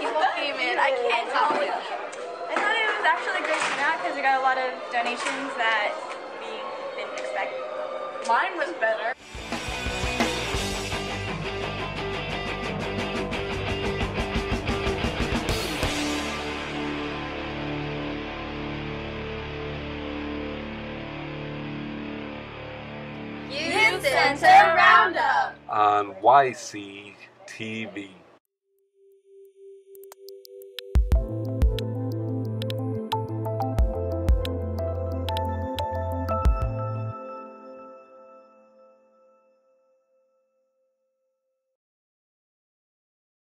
people came in. I can't tell. you. I thought it was actually a great turnout because we got a lot of donations that we didn't expect. Mine was better. Center Roundup on YCTV.